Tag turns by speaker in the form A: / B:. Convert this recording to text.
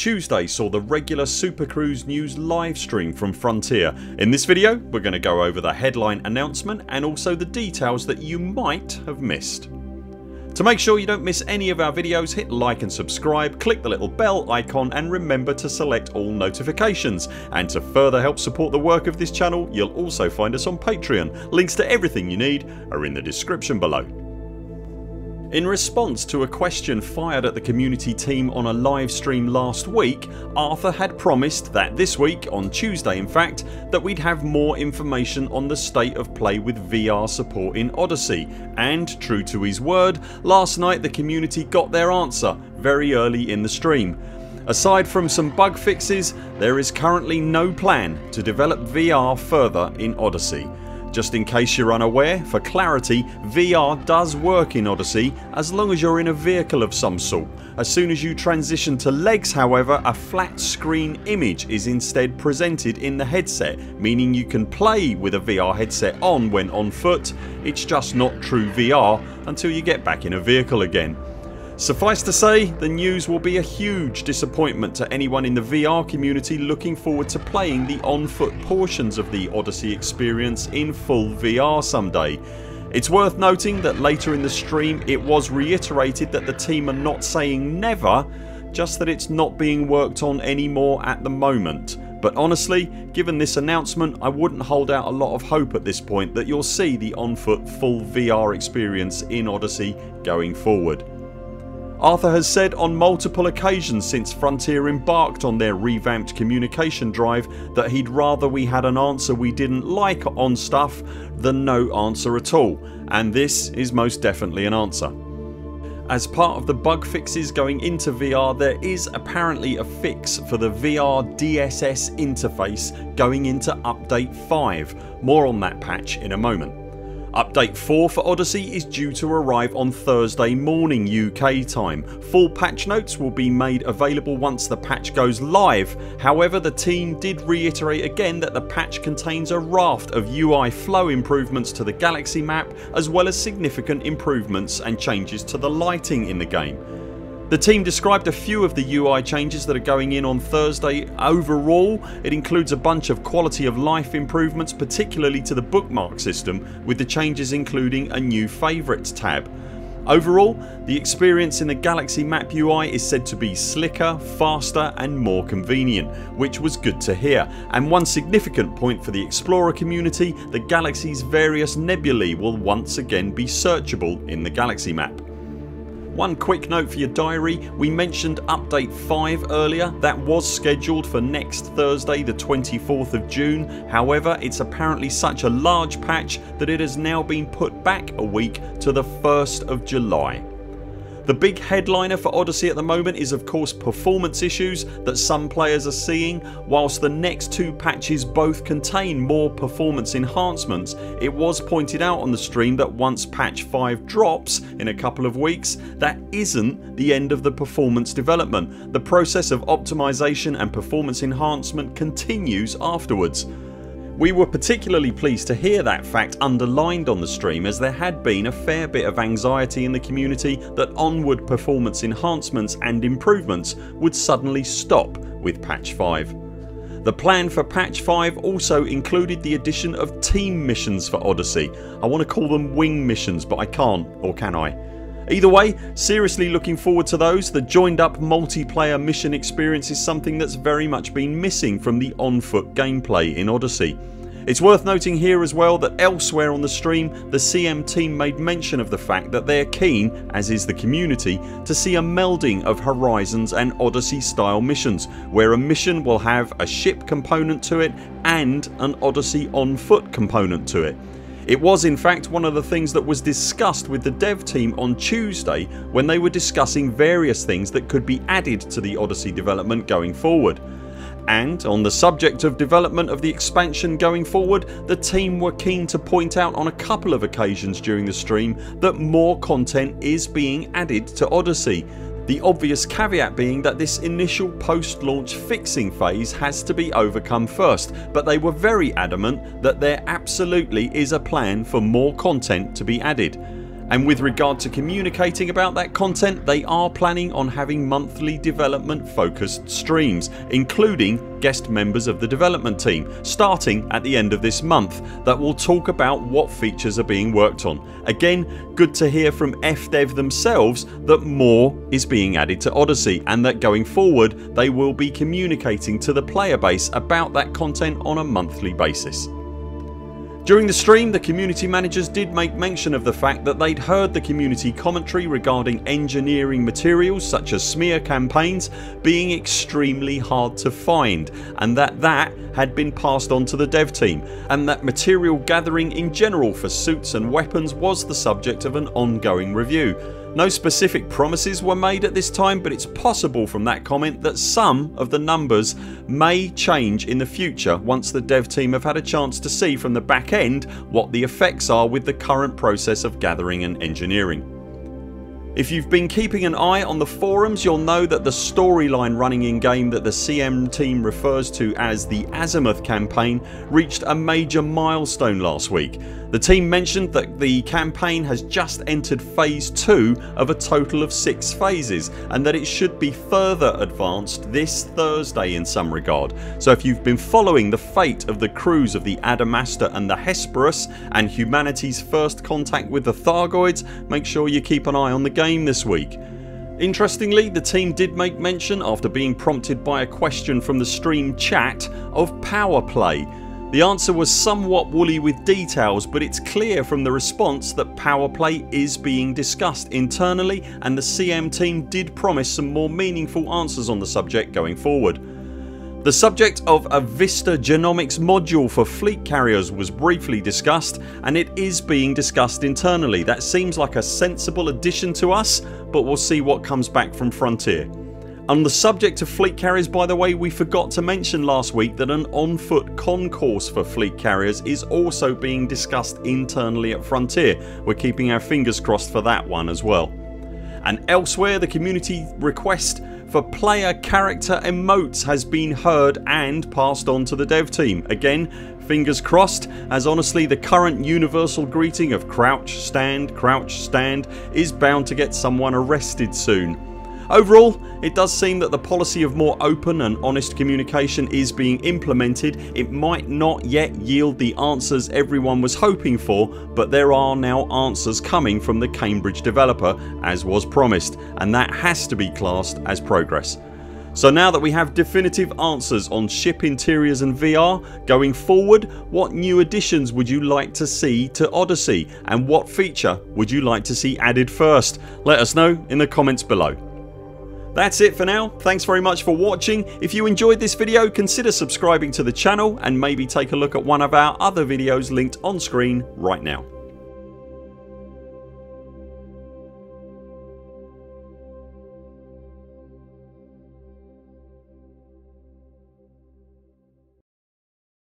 A: Tuesday saw the regular Supercruise news livestream from Frontier. In this video we're going to go over the headline announcement and also the details that you might have missed. To make sure you don't miss any of our videos hit like and subscribe, click the little bell icon and remember to select all notifications and to further help support the work of this channel you'll also find us on Patreon. Links to everything you need are in the description below. In response to a question fired at the community team on a live stream last week Arthur had promised that this week, on Tuesday in fact, that we'd have more information on the state of play with VR support in Odyssey and true to his word last night the community got their answer very early in the stream. Aside from some bug fixes there is currently no plan to develop VR further in Odyssey just in case you're unaware, for clarity VR does work in Odyssey as long as you're in a vehicle of some sort. As soon as you transition to legs however a flat screen image is instead presented in the headset meaning you can play with a VR headset on when on foot, it's just not true VR until you get back in a vehicle again. Suffice to say the news will be a huge disappointment to anyone in the VR community looking forward to playing the on foot portions of the Odyssey experience in full VR someday. It's worth noting that later in the stream it was reiterated that the team are not saying never just that it's not being worked on anymore at the moment but honestly given this announcement I wouldn't hold out a lot of hope at this point that you'll see the on foot full VR experience in Odyssey going forward. Arthur has said on multiple occasions since Frontier embarked on their revamped communication drive that he'd rather we had an answer we didn't like on stuff than no answer at all and this is most definitely an answer. As part of the bug fixes going into VR there is apparently a fix for the VR DSS interface going into update 5. More on that patch in a moment. Update 4 for Odyssey is due to arrive on Thursday morning UK time. Full patch notes will be made available once the patch goes live. However the team did reiterate again that the patch contains a raft of UI flow improvements to the galaxy map as well as significant improvements and changes to the lighting in the game. The team described a few of the UI changes that are going in on Thursday. Overall it includes a bunch of quality of life improvements particularly to the bookmark system with the changes including a new favourites tab. Overall the experience in the Galaxy Map UI is said to be slicker, faster and more convenient which was good to hear and one significant point for the Explorer community the Galaxy's various nebulae will once again be searchable in the Galaxy Map. One quick note for your diary. We mentioned update 5 earlier. That was scheduled for next Thursday the 24th of June. However it's apparently such a large patch that it has now been put back a week to the 1st of July. The big headliner for Odyssey at the moment is of course performance issues that some players are seeing. Whilst the next two patches both contain more performance enhancements it was pointed out on the stream that once patch 5 drops in a couple of weeks that isn't the end of the performance development. The process of optimisation and performance enhancement continues afterwards. We were particularly pleased to hear that fact underlined on the stream as there had been a fair bit of anxiety in the community that onward performance enhancements and improvements would suddenly stop with patch 5. The plan for patch 5 also included the addition of team missions for Odyssey. I want to call them wing missions but I can't or can I? Either way seriously looking forward to those. The joined up multiplayer mission experience is something that's very much been missing from the on foot gameplay in Odyssey. It's worth noting here as well that elsewhere on the stream the CM team made mention of the fact that they're keen, as is the community, to see a melding of Horizons and Odyssey style missions where a mission will have a ship component to it and an Odyssey on foot component to it. It was in fact one of the things that was discussed with the dev team on Tuesday when they were discussing various things that could be added to the Odyssey development going forward and on the subject of development of the expansion going forward the team were keen to point out on a couple of occasions during the stream that more content is being added to Odyssey. The obvious caveat being that this initial post launch fixing phase has to be overcome first but they were very adamant that there absolutely is a plan for more content to be added and with regard to communicating about that content they are planning on having monthly development focused streams including guest members of the development team starting at the end of this month that will talk about what features are being worked on. Again good to hear from FDev themselves that more is being added to Odyssey and that going forward they will be communicating to the player base about that content on a monthly basis. During the stream the community managers did make mention of the fact that they'd heard the community commentary regarding engineering materials such as smear campaigns being extremely hard to find and that that had been passed on to the dev team and that material gathering in general for suits and weapons was the subject of an ongoing review. No specific promises were made at this time but it's possible from that comment that some of the numbers may change in the future once the dev team have had a chance to see from the back end what the effects are with the current process of gathering and engineering. If you've been keeping an eye on the forums you'll know that the storyline running in game that the CM team refers to as the Azimuth campaign reached a major milestone last week. The team mentioned that the campaign has just entered phase 2 of a total of 6 phases and that it should be further advanced this Thursday in some regard. So if you've been following the fate of the crews of the Adamastor and the Hesperus and humanity's first contact with the Thargoids make sure you keep an eye on the game this week. Interestingly the team did make mention after being prompted by a question from the stream chat of power play the answer was somewhat woolly with details but it's clear from the response that power play is being discussed internally and the CM team did promise some more meaningful answers on the subject going forward. The subject of a Vista Genomics module for fleet carriers was briefly discussed and it is being discussed internally. That seems like a sensible addition to us but we'll see what comes back from Frontier. On the subject of fleet carriers by the way we forgot to mention last week that an on foot concourse for fleet carriers is also being discussed internally at Frontier. We're keeping our fingers crossed for that one as well. And elsewhere the community request for player character emotes has been heard and passed on to the dev team. Again fingers crossed as honestly the current universal greeting of crouch stand crouch stand is bound to get someone arrested soon. Overall it does seem that the policy of more open and honest communication is being implemented. It might not yet yield the answers everyone was hoping for but there are now answers coming from the Cambridge developer as was promised and that has to be classed as progress. So now that we have definitive answers on ship interiors and VR going forward what new additions would you like to see to Odyssey and what feature would you like to see added first? Let us know in the comments below. That's it for now. Thanks very much for watching. If you enjoyed this video consider subscribing to the channel and maybe take a look at one of our other videos linked on screen right now.